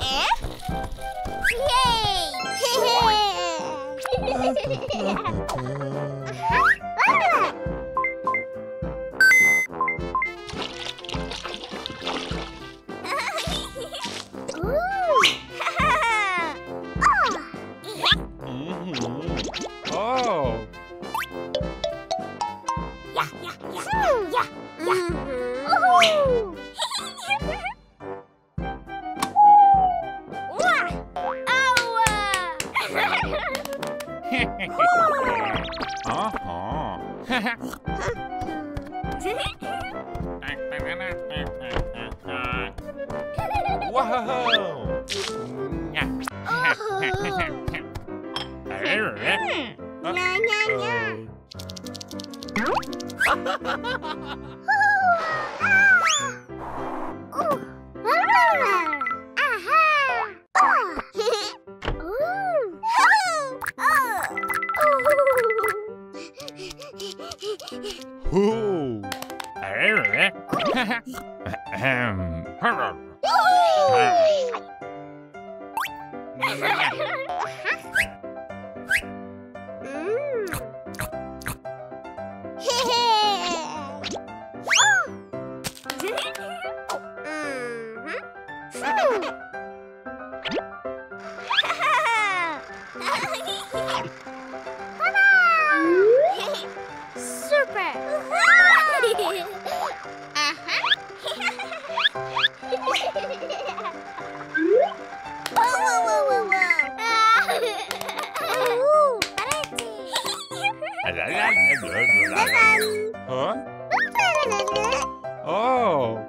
if... Yay! Aha. Whoa. Nha nha nha. Oh. Ahem. Huh? Oh.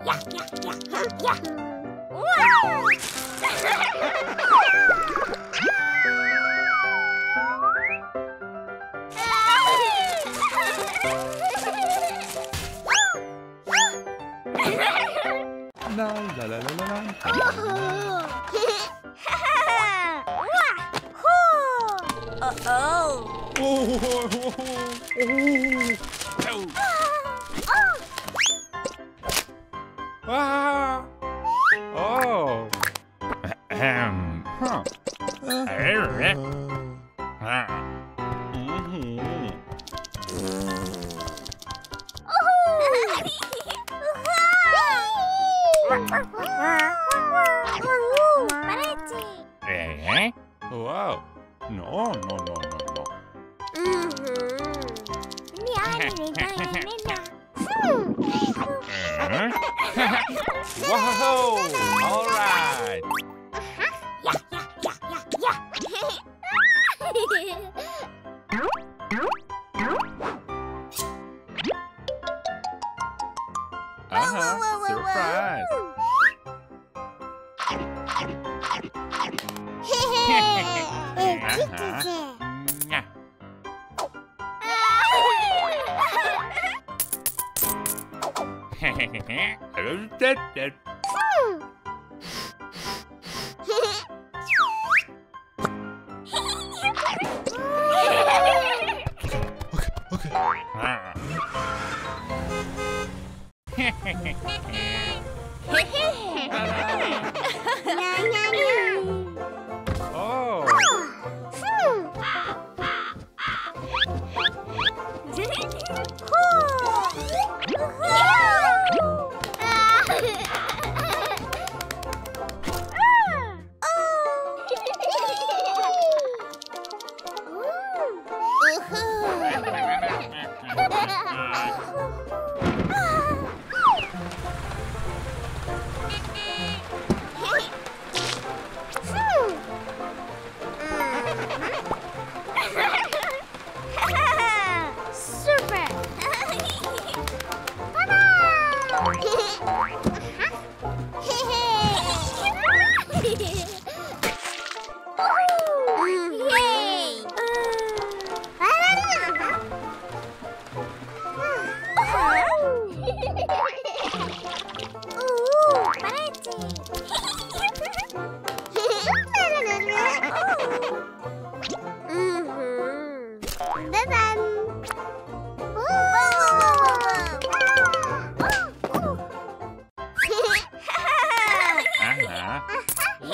La la la la la la. Oh. oh, oh, oh Ah. Oh. Ahem. Huh. Ah. Whoa! All right. Uh -huh. Yeah, yeah, yeah, yeah. uh huh. Whoa, whoa, whoa, uh-huh. Surprise. uh -huh. Uh-huh. okay, okay.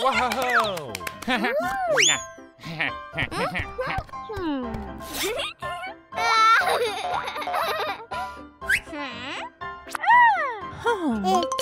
Wow. Eh?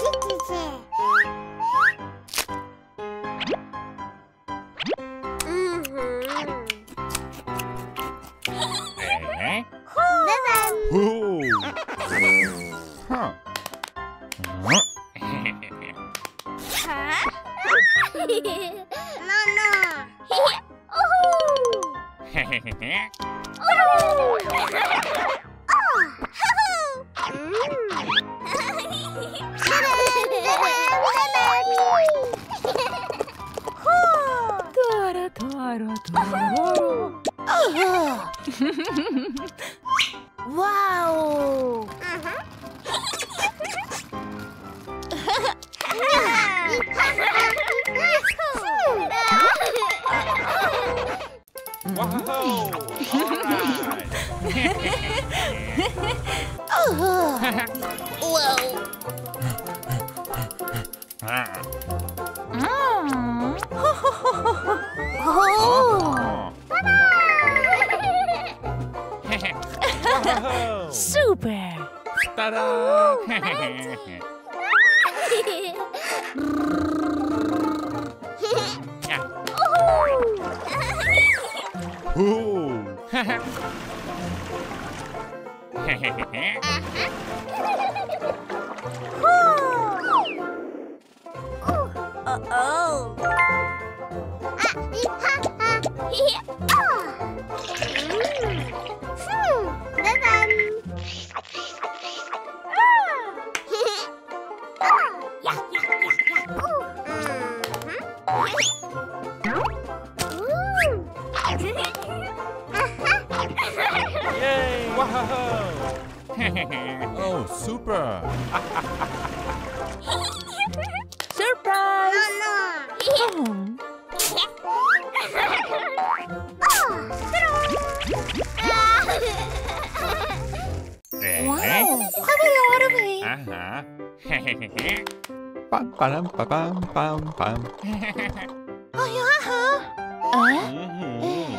Wow! Wow. Whoa! Super! Ta-da. Ooh. Uh-oh. oh, super! Surprise! oh. Eh? wow! Have a! Uh-huh. Bum, bum bum, bum. oh, yeah, huh? Uh? Mm -hmm.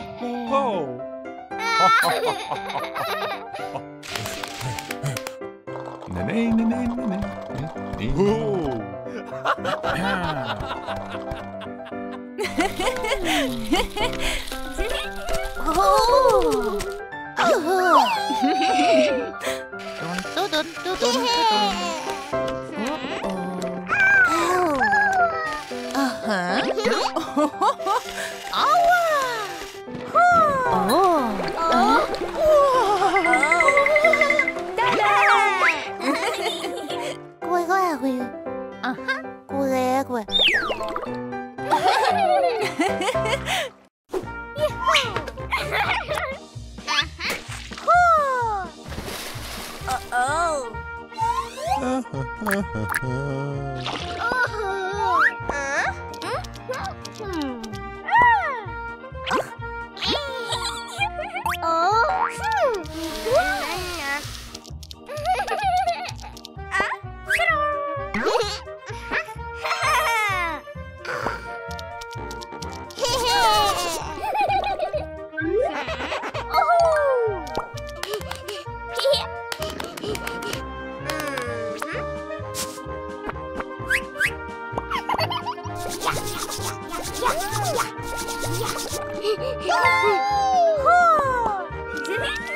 Ooh. 오! Uh-huh. Wow!